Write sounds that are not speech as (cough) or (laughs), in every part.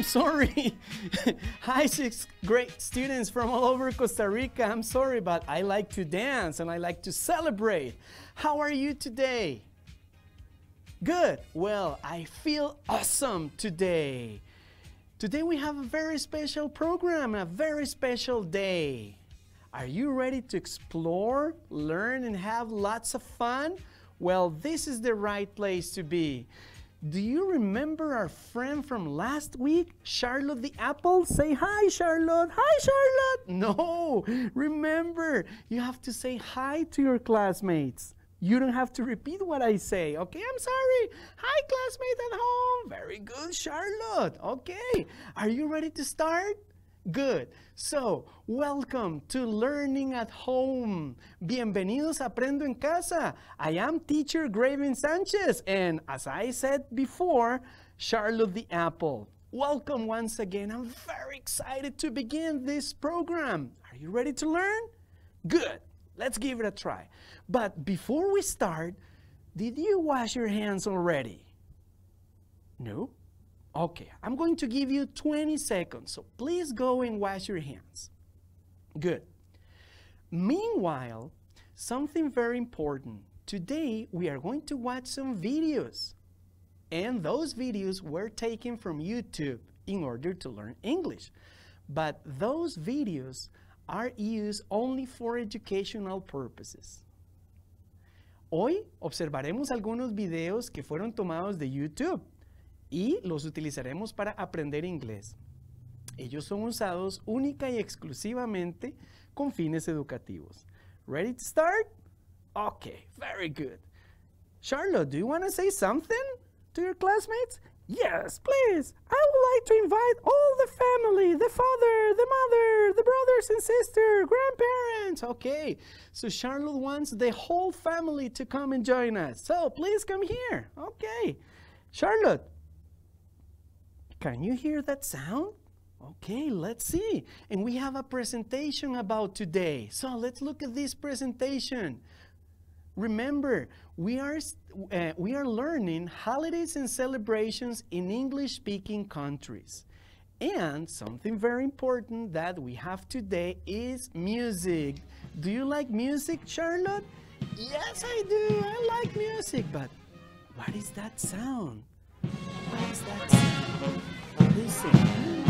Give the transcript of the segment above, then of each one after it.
I'm sorry. (laughs) Hi, sixth grade students from all over Costa Rica. I'm sorry, but I like to dance and I like to celebrate. How are you today? Good. Well, I feel awesome today. Today we have a very special program, a very special day. Are you ready to explore, learn, and have lots of fun? Well, this is the right place to be. Do you remember our friend from last week, Charlotte the Apple? Say hi, Charlotte. Hi, Charlotte. (laughs) No, remember, you have to say hi to your classmates. You don't have to repeat what I say. Okay, I'm sorry. Hi, classmate at home. Very good, Charlotte. Okay, are you ready to start? Good. So, welcome to Learning at Home. Bienvenidos a Aprendo en Casa. I am teacher Greivin Sanchez, and as I said before, Charlotte the Apple. Welcome once again. I'm very excited to begin this program. Are you ready to learn? Good. Let's give it a try. But before we start, did you wash your hands already? No? Okay, I'm going to give you 20 seconds, so please go and wash your hands. Good. Meanwhile, something very important. Today, we are going to watch some videos. And those videos were taken from YouTube in order to learn English. But those videos are used only for educational purposes. Hoy observaremos algunos videos que fueron tomados de YouTube y los utilizaremos para aprender inglés. Ellos son usados única y exclusivamente con fines educativos. Ready to start? Okay, very good. Charlotte, do you want to say something to your classmates? Yes, please. I would like to invite all the family, the father, the mother, the brothers and sister, grandparents. Okay, so Charlotte wants the whole family to come and join us. So please come here. Okay. Charlotte, can you hear that sound? Okay, let's see. And we have a presentation about today. So let's look at this presentation. Remember, we are, uh, we are learning holidays and celebrations in English-speaking countries. And something very important that we have today is music. Do you like music, Charlotte? Yes, I do. I like music. But what is that sound? Listen,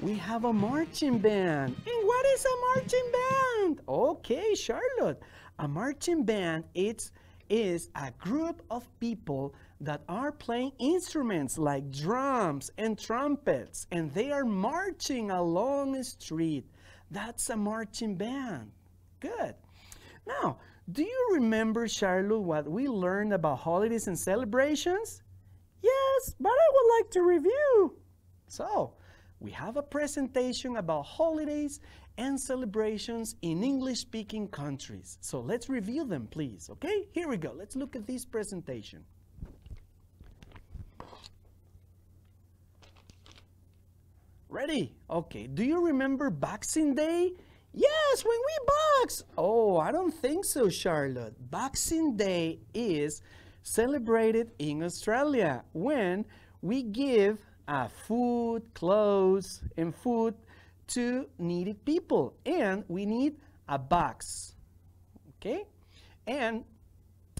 we have a marching band. And what is a marching band? Okay, Charlotte. A marching band it's, is a group of people that are playing instruments like drums and trumpets, and they are marching along a street. That's a marching band. Good. Now, do you remember, Charlotte, what we learned about holidays and celebrations? Yes, but I would like to review. So, we have a presentation about holidays and celebrations in English-speaking countries. So let's review them, please, okay? Here we go. Let's look at this presentation. Ready? Okay. Do you remember Boxing Day? Yes, when we box. Oh, I don't think so, Charlotte. Boxing Day is celebrated in Australia when we give uh, food, clothes, and food to needed people. And we need a box. Okay? And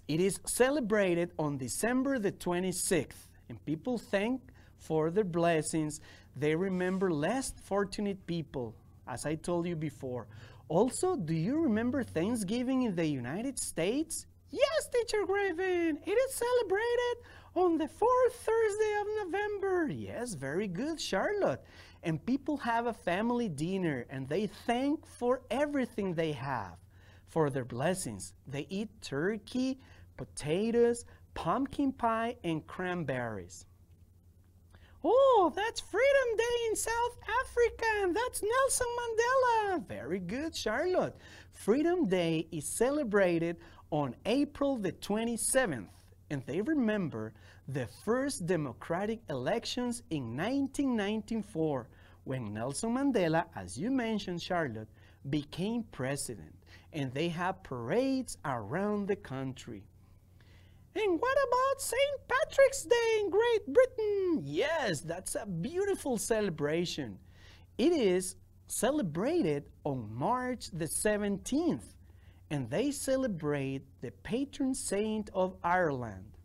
it is celebrated on December the 26th. And people thank for their blessings. They remember less fortunate people, as I told you before. Also, do you remember Thanksgiving in the United States? Yes, Teacher Greivin, it is celebrated on the fourth Thursday of November. Yes, very good, Charlotte. And people have a family dinner and they thank for everything they have, for their blessings. They eat turkey, potatoes, pumpkin pie, and cranberries. Oh, that's Freedom Day in South Africa, and that's Nelson Mandela. Very good, Charlotte. Freedom Day is celebrated on April the 27th, and they remember the first democratic elections in 1994 when Nelson Mandela, as you mentioned, Charlotte, became president, and they have parades around the country. And what about St. Patrick's Day in Great Britain? Yes, that's a beautiful celebration. It is celebrated on March the 17th, and they celebrate the patron saint of Ireland.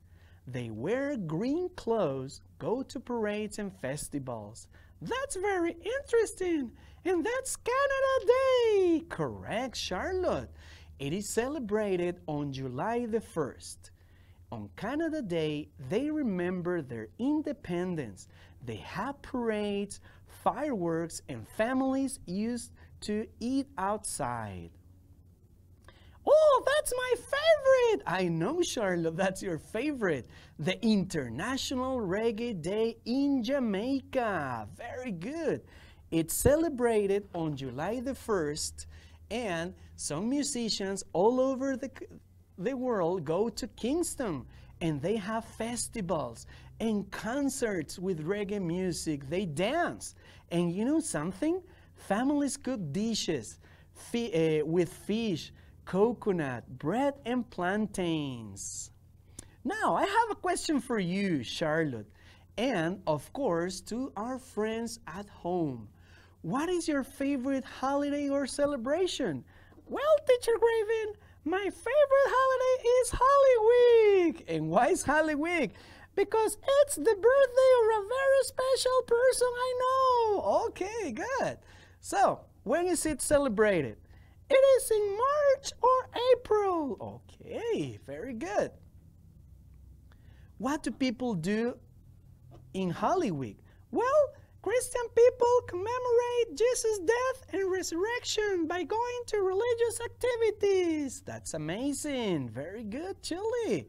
They wear green clothes, go to parades and festivals. That's very interesting. And that's Canada Day. Correct, Charlotte. It is celebrated on July the 1st. On Canada Day, they remember their independence. They have parades, fireworks, and families used to eat outside. Oh, that's my favorite! I know, Charlotte, that's your favorite. The International Reggae Day in Jamaica. Very good. It's celebrated on July the 1st, and some musicians all over the, the world go to Kingston and they have festivals and concerts with reggae music. They dance. And you know something? Families cook dishes fi- uh, with fish coconut, bread, and plantains. Now, I have a question for you, Charlotte, and of course to our friends at home. What is your favorite holiday or celebration? Well, Teacher Greivin, my favorite holiday is Holy Week. And why is Holy Week? Because it's the birthday of a very special person I know. Okay, good. So, when is it celebrated? It is in March or April. Okay, very good. What do people do in Holy Week? Well, Christian people commemorate Jesus' death and resurrection by going to religious activities. That's amazing. Very good, Chile.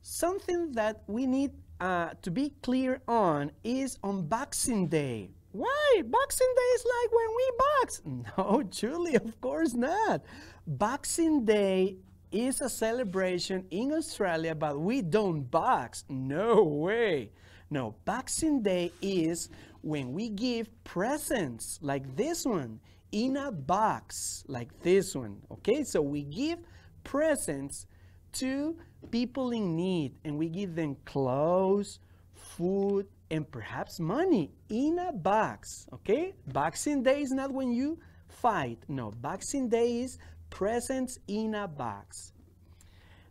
Something that we need uh, to be clear on is on Boxing Day. Why? Boxing Day is like when we box. (laughs) No, Julie, of course not. Boxing Day is a celebration in Australia, but we don't box. No way. No, Boxing Day is when we give presents like this one in a box like this one. Okay, so we give presents to people in need and we give them clothes, food, and perhaps money in a box. Okay? Boxing Day is not when you fight. No, Boxing Day is presents in a box.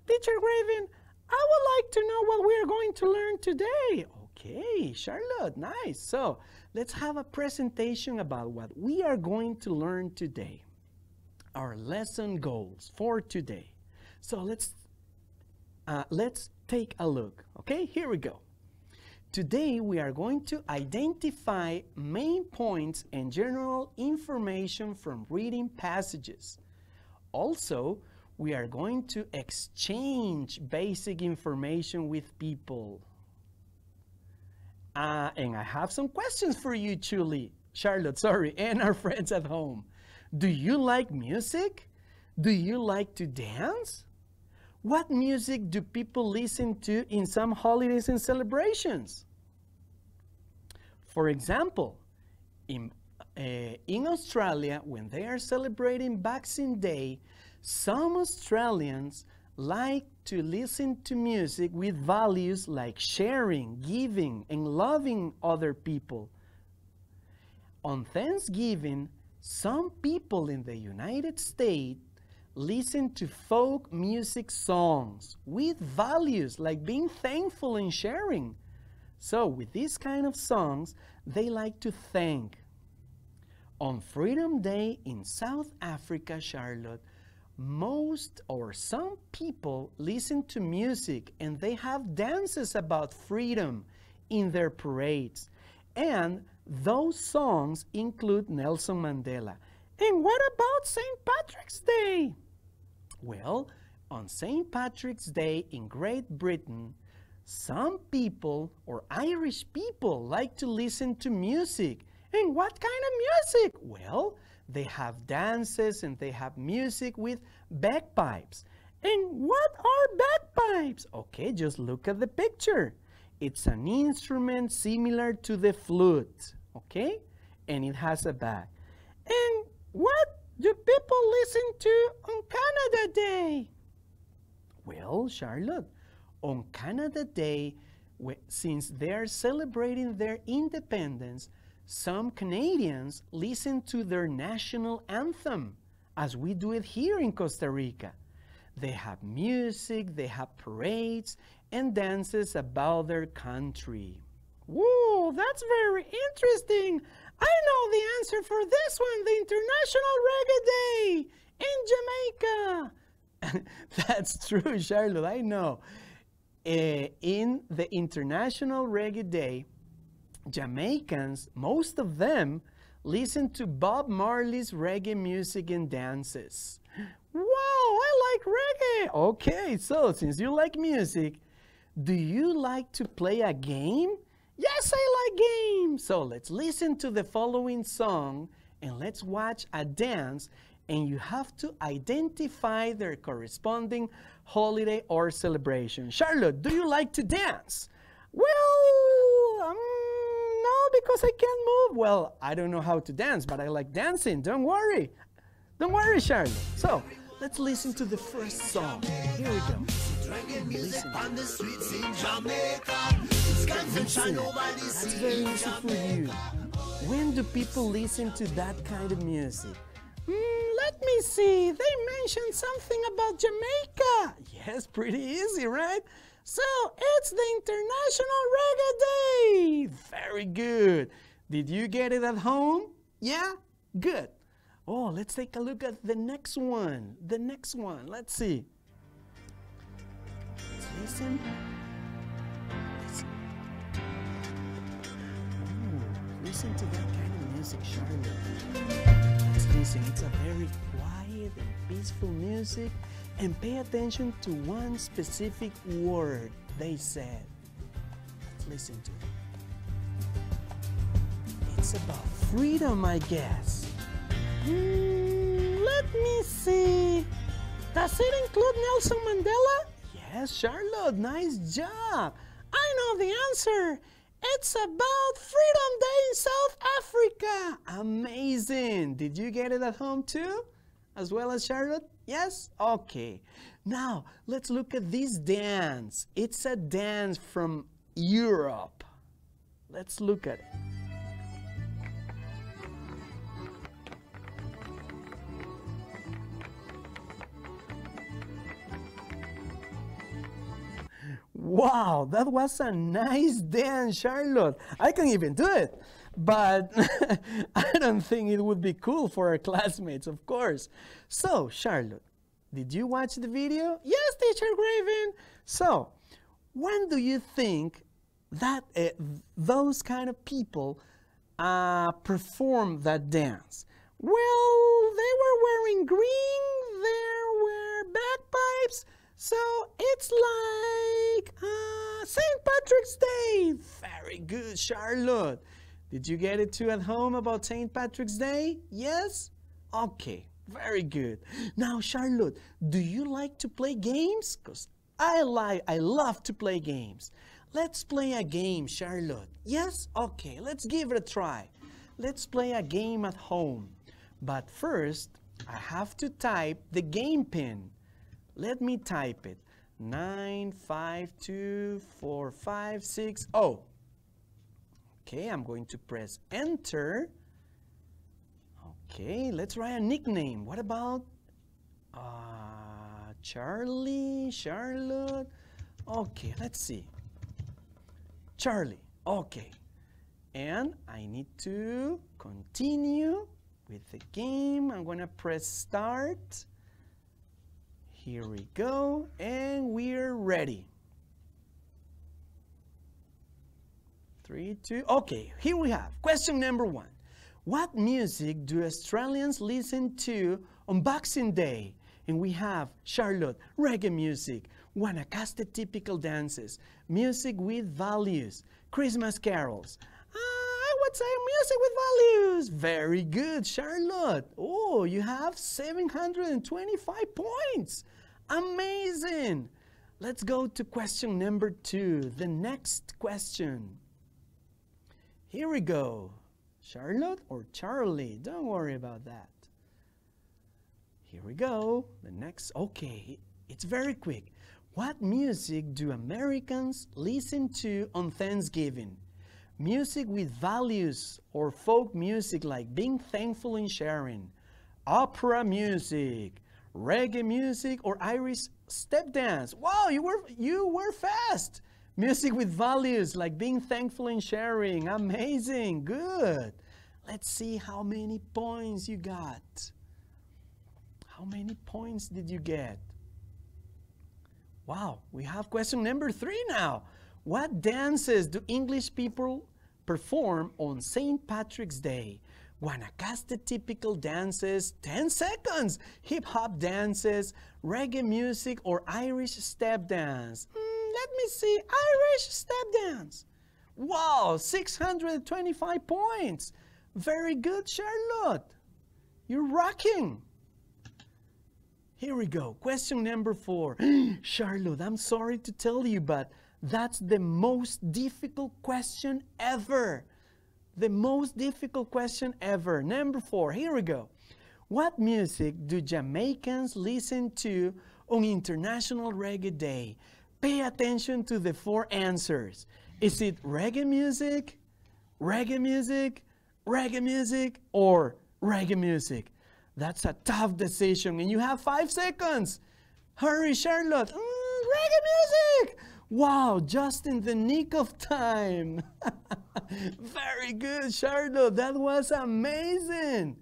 Teacher Greivin, I would like to know what we are going to learn today. Okay, Charlotte, nice. So let's have a presentation about what we are going to learn today. Our lesson goals for today. So let's uh, let's take a look. Okay, here we go. Today we are going to identify main points and general information from reading passages. Also, we are going to exchange basic information with people. Uh, and I have some questions for you, Julie, Charlotte, sorry, (laughs) and our friends at home. Do you like music? Do you like to dance? What music do people listen to in some holidays and celebrations? For example, in, uh, in Australia, when they are celebrating Boxing Day, some Australians like to listen to music with values like sharing, giving, and loving other people. On Thanksgiving, some people in the United States listen to folk music songs with values like being thankful and sharing. So, with these kind of songs, they like to thank. On Freedom Day in South Africa, Charlotte, most or some people listen to music and they have dances about freedom in their parades. And those songs include Nelson Mandela. And what about St. Patrick's Day? Well, on St. Patrick's Day in Great Britain, some people or Irish people like to listen to music. And what kind of music? Well, they have dances and they have music with bagpipes. And what are bagpipes? Okay, just look at the picture. It's an instrument similar to the flute, okay? And it has a bag. And what do people listen to on Canada Day? Well, Charlotte, on Canada Day, since they're celebrating their independence, some Canadians listen to their national anthem, as we do it here in Costa Rica. They have music, they have parades, and dances about their country. Whoa, that's very interesting. I know the answer for this one, the International Reggae Day in Jamaica. (laughs) that's true, Charlotte, I know. Uh, in the International Reggae Day, Jamaicans, most of them, listen to Bob Marley's reggae music and dances. Wow, I like reggae. Okay, so since you like music, do you like to play a game? Yes, I like games. So let's listen to the following song and let's watch a dance and you have to identify their corresponding holiday or celebration. Charlotte, do you like to dance? Well, um, no, because I can't move. Well, I don't know how to dance, but I like dancing. Don't worry. Don't worry, Charlotte. So, let's listen to the first song. Here we go. Listen. Listen. That's very easy for you. When do people listen to that kind of music? Mm, let me see. They mentioned something about Jamaica. Yes, pretty easy, right? So it's the International Reggae Day. Very good. Did you get it at home? Yeah? Good. Oh, let's take a look at the next one. The next one. Let's see. Listen. Listen. To that kind of music, Charlotte. Listen. It's a very quiet and peaceful music. And pay attention to one specific word they said. Let's listen to it. It's about freedom, I guess. Mm, let me see. Does it include Nelson Mandela? Yes, Charlotte, nice job. I know the answer. It's about Freedom Day in South Africa. Amazing. Did you get it at home too? As well as Charlotte? Yes? Okay. Now, let's look at this dance. It's a dance from Europe. Let's look at it. Wow, that was a nice dance, Charlotte. I can even do it. But (laughs) I don't think it would be cool for our classmates, of course. So, Charlotte, did you watch the video? Yes, teacher Greivin. So, when do you think that uh, those kind of people uh, perform that dance? Well, they were wearing green, there were bagpipes, so it's like uh, St. Patrick's Day. Very good, Charlotte. Did you get it too at home about St. Patrick's Day? Yes? Okay, very good. Now, Charlotte, do you like to play games? Because I like, I love to play games. Let's play a game, Charlotte. Yes? Okay, let's give it a try. Let's play a game at home. But first, I have to type the game pin. Let me type it. 952456. Okay, I'm going to press enter. Okay, let's write a nickname. What about uh, Charlie, Charlotte? Okay, let's see. Charlie, okay. And I need to continue with the game. I'm gonna press start. Here we go, and we're ready. Three, two, okay, here we have question number one. What music do Australians listen to on Boxing Day? And we have Charlotte, reggae music, Guanacaste typical dances, music with values, Christmas carols, Uh, I would say music with values. Very good, Charlotte. Oh, you have 725 points. Amazing. Let's go to question number two, the next question. Here we go. Charlotte or Charlie? Don't worry about that. Here we go. The next, okay, it's very quick. What music do Americans listen to on Thanksgiving? Music with values or folk music like being thankful and sharing, opera music, reggae music, or Irish step dance. Wow, you were you were fast. Music with values like being thankful and sharing. Amazing. Good. Let's see how many points you got. How many points did you get? Wow, we have question number three now. What dances do English people perform on St. Patrick's Day? Guanacaste typical dances, 10 seconds, hip hop dances, reggae music, or Irish step dance. Mm, let me see, Irish step dance. Wow, 625 points. Very good, Charlotte. You're rocking. Here we go. Question number four. (gasps) Charlotte, I'm sorry to tell you, but that's the most difficult question ever. The most difficult question ever. Number four. Here we go. What music do Jamaicans listen to on International Reggae Day? Pay attention to the four answers. Is it reggae music, reggae music, reggae music, or reggae music? That's a tough decision, and you have five seconds. Hurry, Charlotte. Mm, reggae music! Wow, just in the nick of time. (laughs) Very good, Charlotte. That was amazing.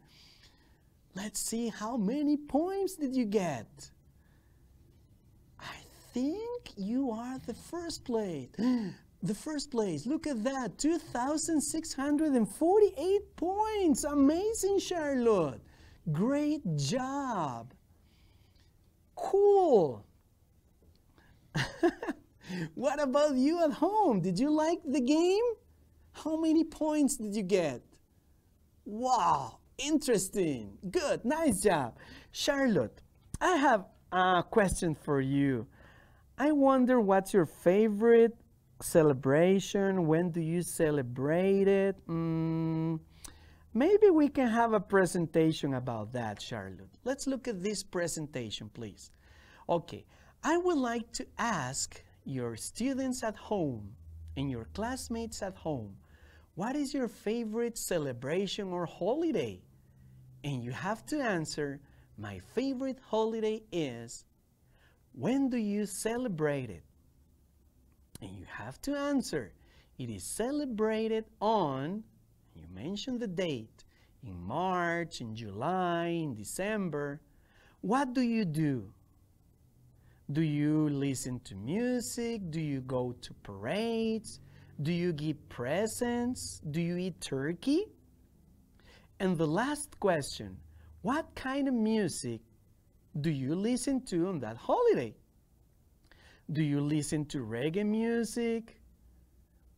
Let's see how many points did you get? I think you are the first place. (gasps) The first place. Look at that. 2,648 points. Amazing, Charlotte. Great job. Cool. (laughs) (laughs) what about you at home? Did you like the game? How many points did you get? Wow, interesting. Good, nice job. Charlotte, I have a question for you. I wonder what's your favorite celebration? When do you celebrate it? Mm, Maybe we can have a presentation about that, Charlotte. Let's look at this presentation, please. Okay, I would like to ask your students at home and your classmates at home, what is your favorite celebration or holiday? And you have to answer, my favorite holiday is, when do you celebrate it? And you have to answer, it is celebrated on you mention the date in March, in July, in December. What do you do? Do you listen to music? Do you go to parades? Do you give presents? Do you eat turkey? And the last question what kind of music do you listen to on that holiday? Do you listen to reggae music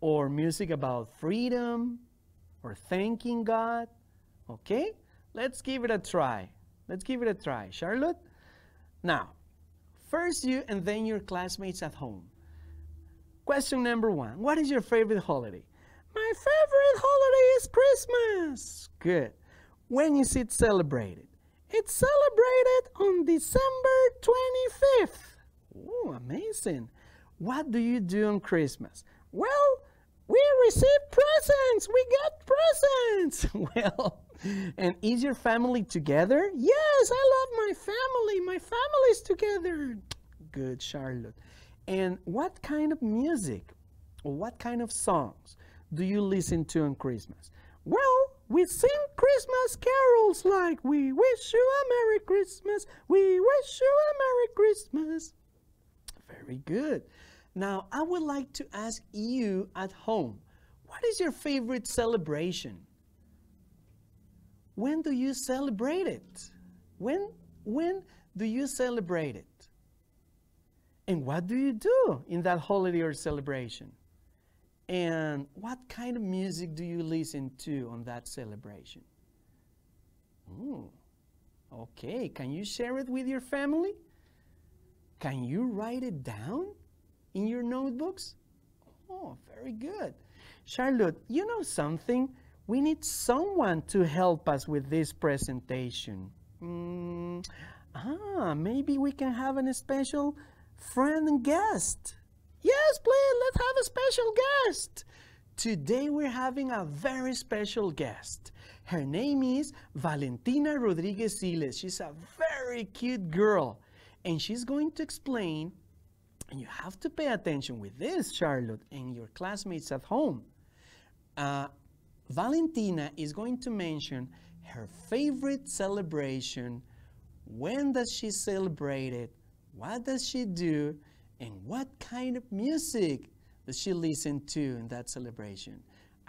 or music about freedom or thanking God. Okay? Let's give it a try. Let's give it a try. Charlotte? Now, first you and then your classmates at home. Question number one What is your favorite holiday? My favorite holiday is Christmas. Good. When is it celebrated? It's celebrated on December 25th. Oh, amazing. What do you do on Christmas? Well, we receive presents. We get presents. (laughs) well, and is your family together? Yes, I love my family. My family's together. Good, Charlotte. And what kind of music or what kind of songs do you listen to on Christmas? Well, we sing Christmas carols like We wish you a Merry Christmas. We wish you a Merry Christmas. Very good. Now, I would like to ask you at home, what is your favorite celebration? When do you celebrate it? When, when do you celebrate it? And what do you do in that holiday or celebration? And what kind of music do you listen to on that celebration? Ooh, okay, can you share it with your family? Can you write it down? In your notebooks? Oh, very good. Charlotte, you know something? We need someone to help us with this presentation. Mm, ah, maybe we can have a special friend and guest. Yes, please, let's have a special guest. Today we're having a very special guest. Her name is Valentina Rodriguez Siles. She's a very cute girl. And she's going to explain, and you have to pay attention with this, Charlotte, and your classmates at home. Uh, Valentina is going to mention her favorite celebration, when does she celebrate it, what does she do, and what kind of music does she listen to in that celebration.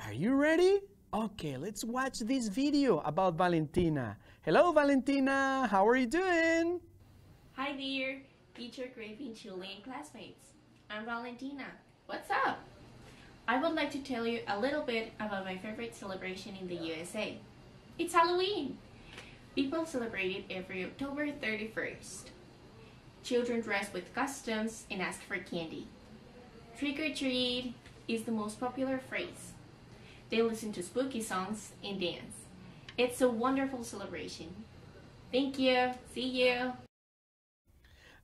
Are you ready? Okay, let's watch this video about Valentina. Hello, Valentina. How are you doing? Hi, dear teacher, Greivin Chilean classmates. I'm Valentina. What's up? I would like to tell you a little bit about my favorite celebration in the USA. It's Halloween. People celebrate it every October 31st. Children dress with costumes and ask for candy. Trick or treat is the most popular phrase. They listen to spooky songs and dance. It's a wonderful celebration. Thank you. See you.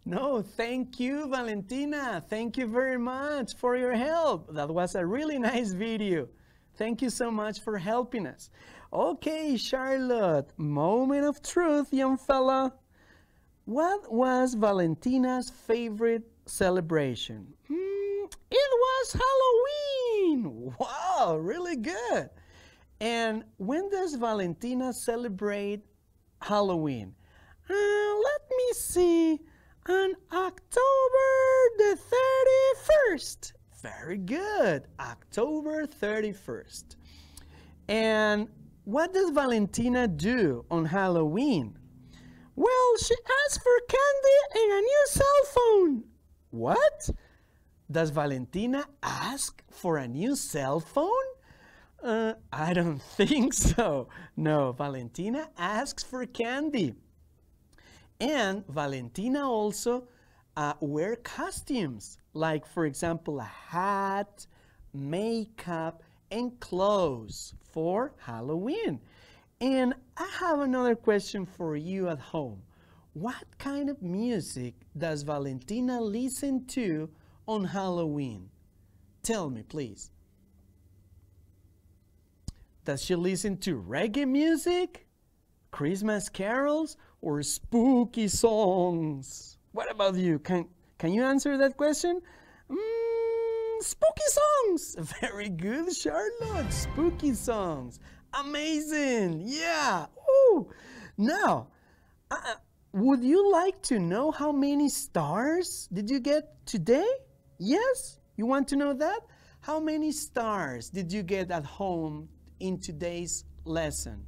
No, thank you, Valentina. Thank you very much for your help. That was a really (laughs) nice video. Thank you so much for helping us. Okay, Charlotte, moment of truth, young fella. What was Valentina's favorite celebration? Hmm, it was Halloween. Wow, really good. And when does Valentina celebrate Halloween? Uh, let me see on October the 31st. Very good. October 31st. And what does Valentina do on Halloween? Well, she asks for candy and a new cell phone. What? Does Valentina ask for a new cell phone? Uh, I don't (laughs) think so. No, Valentina asks for candy. And Valentina also uh, wear costumes, like for example, a hat, makeup, and clothes for Halloween. And I have another question for you at home. What kind of music does Valentina listen to on Halloween? Tell me, please. Does she listen to reggae music, Christmas carols, or spooky songs? What about you? Can, can you answer that question? Mm, spooky songs. (laughs) Very good, Charlotte. Spooky songs. Amazing. Yeah. Ooh. Now, uh, would you like to know how many stars did you get today? Yes? You want to know that? How many stars did you get at home in today's lesson?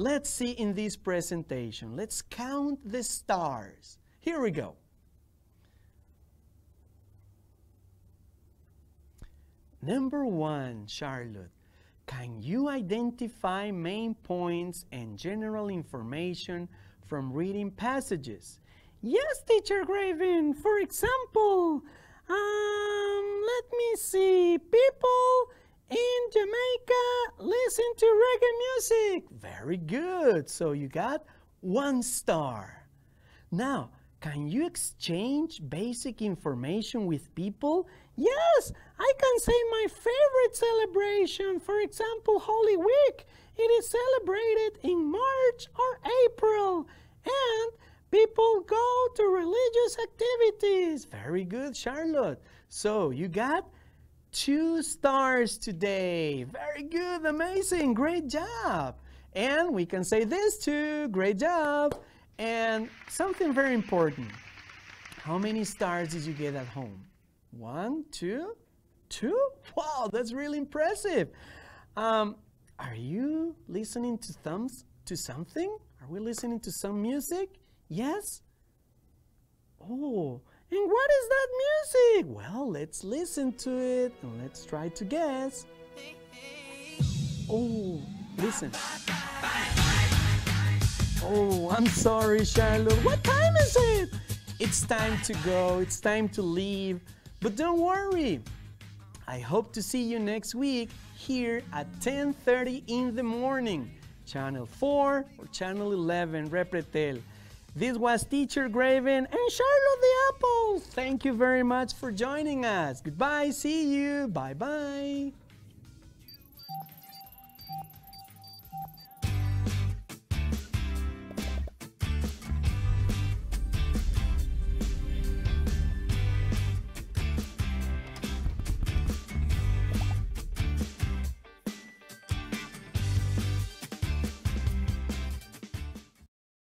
Let's see in this presentation. Let's count the stars. Here we go. Number one, Charlotte. Can you identify main points and general information from reading passages? Yes, teacher Greivin. For example, um, let me see. People in Jamaica listen to reggae music. Very good. So you got one star. Now, can you exchange basic information with people? Yes, I can say my favorite celebration, for example, Holy Week. It is celebrated in March or April. And people go to religious activities. Very good, Charlotte. So you got two stars today. Very good, amazing, great job. And we can say this too, great job. And something very important. How many stars did you get at home? One, two, two? Wow, that's really impressive. Um, are you listening to thumbs to something? Are we listening to some music? Yes? Oh, and what is that music? Well, let's listen to it and let's try to guess. Oh, listen. Oh, I'm sorry, Charlotte. What time is it? It's time to go. It's time to leave. But don't worry. I hope to see you next week here at 10:30 in the morning, channel 4 or channel 11 Repretel. This was Teacher Greivin and Charlotte the Apple. Thank you very much for joining us. Goodbye. See you. Bye bye.